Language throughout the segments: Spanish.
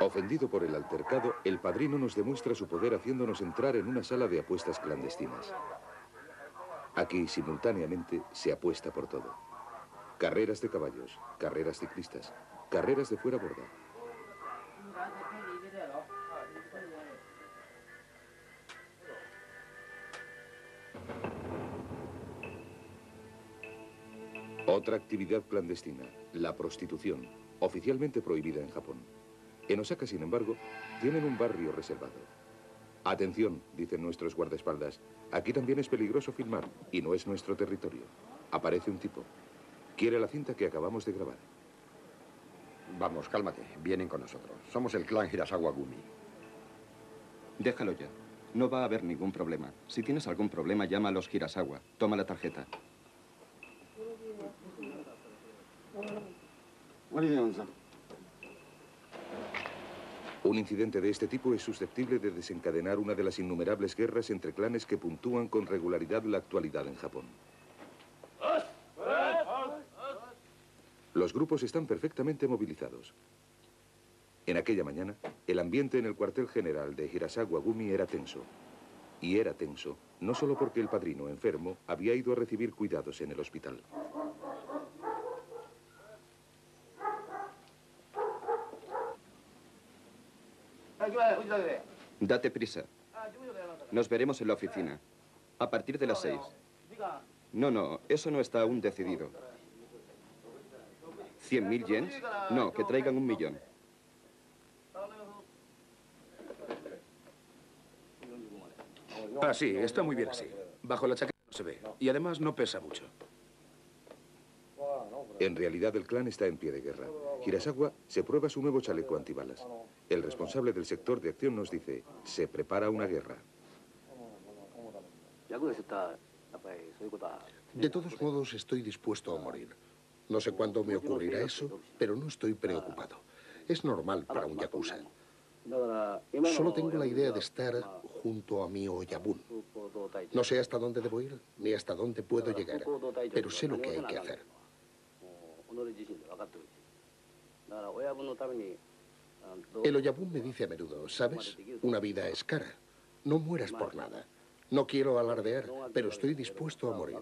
Ofendido por el altercado, el padrino nos demuestra su poder haciéndonos entrar en una sala de apuestas clandestinas. Aquí, simultáneamente, se apuesta por todo. Carreras de caballos, carreras ciclistas, carreras de fuera borda. Otra actividad clandestina, la prostitución, oficialmente prohibida en Japón. En Osaka, sin embargo, tienen un barrio reservado. Atención, dicen nuestros guardaespaldas, aquí también es peligroso filmar y no es nuestro territorio. Aparece un tipo. Quiere la cinta que acabamos de grabar. Vamos, cálmate. Vienen con nosotros. Somos el clan Hirasawa Gumi. Déjalo ya. No va a haber ningún problema. Si tienes algún problema, llama a los Hirasawa. Toma la tarjeta. Un incidente de este tipo es susceptible de desencadenar una de las innumerables guerras entre clanes que puntúan con regularidad la actualidad en Japón. Los grupos están perfectamente movilizados. En aquella mañana, el ambiente en el cuartel general de Hirasawa Gumi era tenso. Y era tenso, no solo porque el padrino enfermo había ido a recibir cuidados en el hospital. Date prisa. Nos veremos en la oficina. A partir de las seis. No, no, eso no está aún decidido. ¿Cien mil yens? No, que traigan un millón. Ah, sí, está muy bien así. Bajo la chaqueta no se ve. Y además no pesa mucho. En realidad el clan está en pie de guerra. Hirasawa se prueba su nuevo chaleco antibalas. El responsable del sector de acción nos dice, se prepara una guerra. De todos modos, estoy dispuesto a morir. No sé cuándo me ocurrirá eso, pero no estoy preocupado. Es normal para un yakuza. Solo tengo la idea de estar junto a mi Oyabun. No sé hasta dónde debo ir, ni hasta dónde puedo llegar, pero sé lo que hay que hacer. El Oyabun me dice a menudo, ¿sabes? Una vida es cara. No mueras por nada. No quiero alardear, pero estoy dispuesto a morir.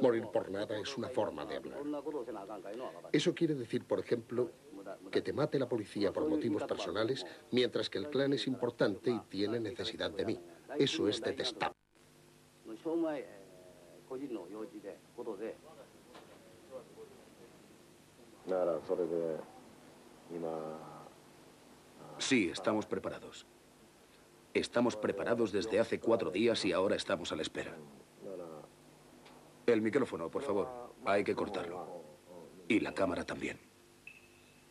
Morir por nada es una forma de hablar. Eso quiere decir, por ejemplo, que te mate la policía por motivos personales, mientras que el clan es importante y tiene necesidad de mí. Eso es detestable. Sí, estamos preparados. Estamos preparados desde hace cuatro días y ahora estamos a la espera. El micrófono, por favor. Hay que cortarlo. Y la cámara también.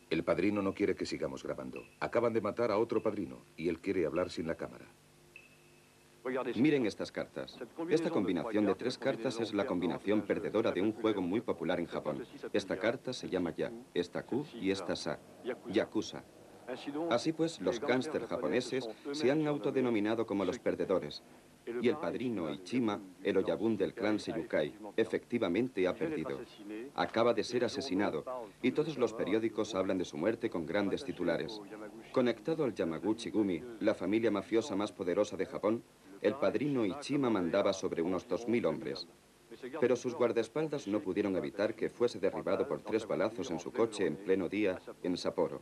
El padrino no quiere que sigamos grabando. Acaban de matar a otro padrino y él quiere hablar sin la cámara. Miren estas cartas. Esta combinación de tres cartas es la combinación perdedora de un juego muy popular en Japón. Esta carta se llama Ya, esta Q y esta Sa. Yakuza. Así pues, los gángsters japoneses se han autodenominado como los perdedores. Y el padrino Ichima, el Oyabun del clan Seyukai, efectivamente ha perdido. Acaba de ser asesinado y todos los periódicos hablan de su muerte con grandes titulares. Conectado al Yamaguchi-gumi, la familia mafiosa más poderosa de Japón, el padrino Ichima mandaba sobre unos 2.000 hombres. Pero sus guardaespaldas no pudieron evitar que fuese derribado por tres balazos en su coche en pleno día en Sapporo.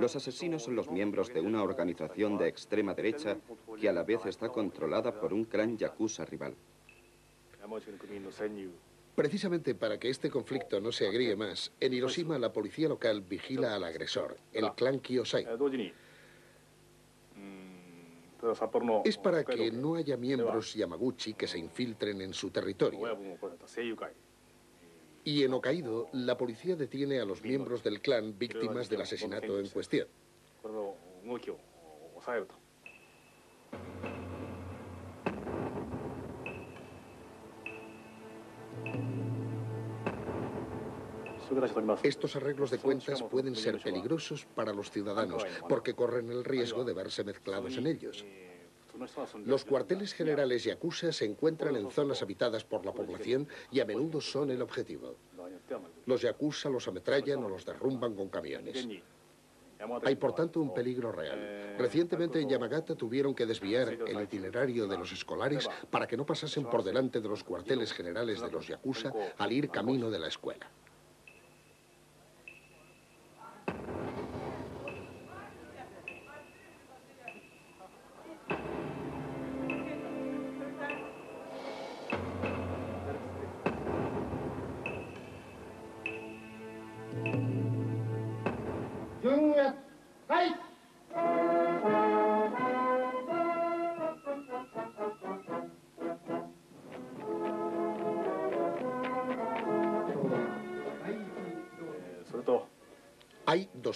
Los asesinos son los miembros de una organización de extrema derecha que a la vez está controlada por un clan yakuza rival. Precisamente para que este conflicto no se agríe más, en Hiroshima la policía local vigila al agresor, el clan Kiyosai. Es para que no haya miembros Yamaguchi que se infiltren en su territorio. Y en Hokkaido, la policía detiene a los miembros del clan víctimas del asesinato en cuestión. Estos arreglos de cuentas pueden ser peligrosos para los ciudadanos porque corren el riesgo de verse mezclados en ellos. Los cuarteles generales Yakuza se encuentran en zonas habitadas por la población y a menudo son el objetivo. Los yakuza los ametrallan o los derrumban con camiones. Hay por tanto un peligro real. Recientemente en Yamagata tuvieron que desviar el itinerario de los escolares para que no pasasen por delante de los cuarteles generales de los yakuza al ir camino de la escuela.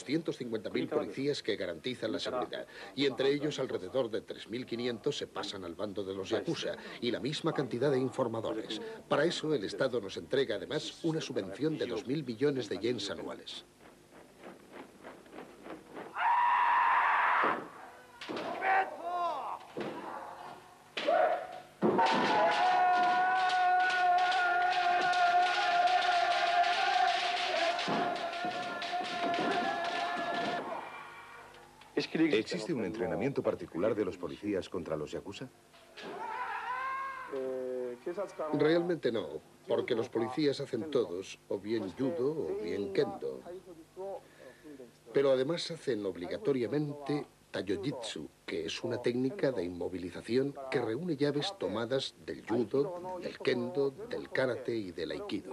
250.000 policías que garantizan la seguridad. Y entre ellos alrededor de 3.500 se pasan al bando de los Yakuza y la misma cantidad de informadores. Para eso el Estado nos entrega además una subvención de 2.000 millones de yens anuales. ¿Existe un entrenamiento particular de los policías contra los yakuza? Realmente no, porque los policías hacen todos o bien judo o bien kendo. Pero además hacen obligatoriamente tayojitsu, que es una técnica de inmovilización que reúne llaves tomadas del judo, del kendo, del karate y del aikido.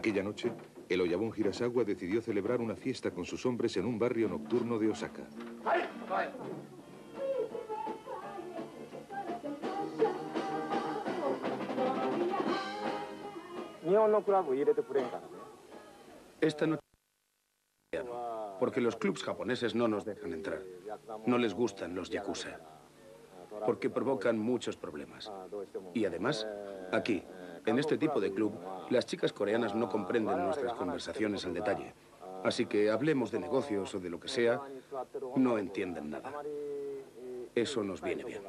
Aquella noche, el Oyabun Hirasawa decidió celebrar una fiesta con sus hombres en un barrio nocturno de Osaka. Esta noche... Porque los clubs japoneses no nos dejan entrar. No les gustan los yakuza. Porque provocan muchos problemas. Y además, aquí, en este tipo de club, las chicas coreanas no comprenden nuestras conversaciones al detalle. Así que hablemos de negocios o de lo que sea, no entienden nada. Eso nos viene bien.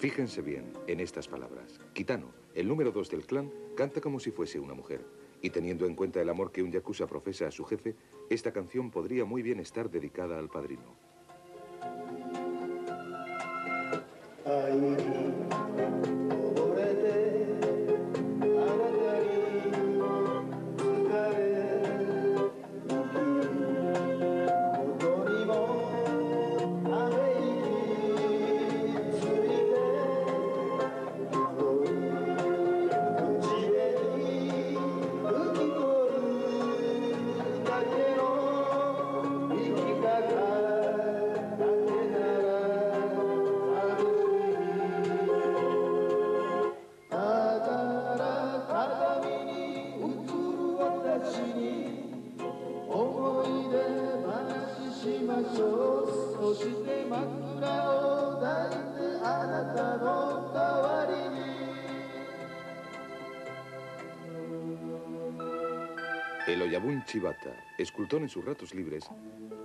Fíjense bien en estas palabras. Kitano, el número dos del clan, canta como si fuese una mujer. Y teniendo en cuenta el amor que un yakuza profesa a su jefe, esta canción podría muy bien estar dedicada al padrino. El Oyabun Chibata, escultor en sus ratos libres,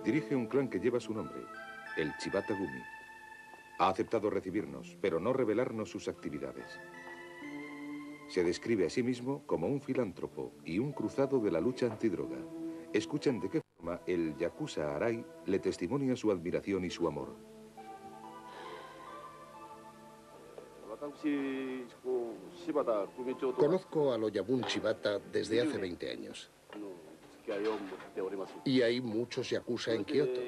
dirige un clan que lleva su nombre, el Chibata Gumi. Ha aceptado recibirnos, pero no revelarnos sus actividades. Se describe a sí mismo como un filántropo y un cruzado de la lucha antidroga. Escuchan de qué forma el Yakuza Arai le testimonia su admiración y su amor. Conozco al Oyabun Chibata desde hace 20 años. Y hay muchos yakuza en Kioto.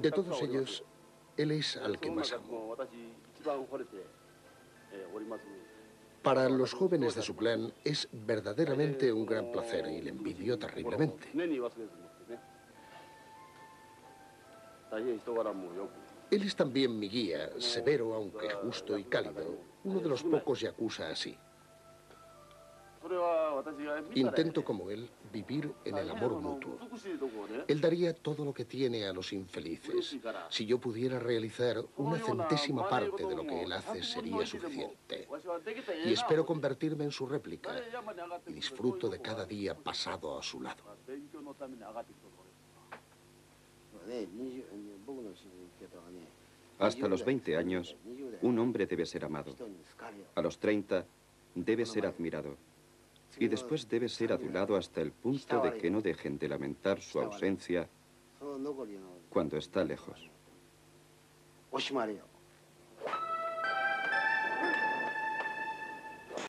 De todos ellos, él es al que más amo. Para los jóvenes de su clan es verdaderamente un gran placer y le envidio terriblemente. Él es también mi guía, severo aunque justo y cálido, uno de los pocos yakuza así. Intento como él vivir en el amor mutuo. Él daría todo lo que tiene a los infelices. Si yo pudiera realizar una centésima parte de lo que él hace sería suficiente. Y espero convertirme en su réplica. y disfruto de cada día pasado a su lado. Hasta los 20 años, un hombre debe ser amado. A los 30, debe ser admirado. Y después debe ser adulado hasta el punto de que no dejen de lamentar su ausencia cuando está lejos.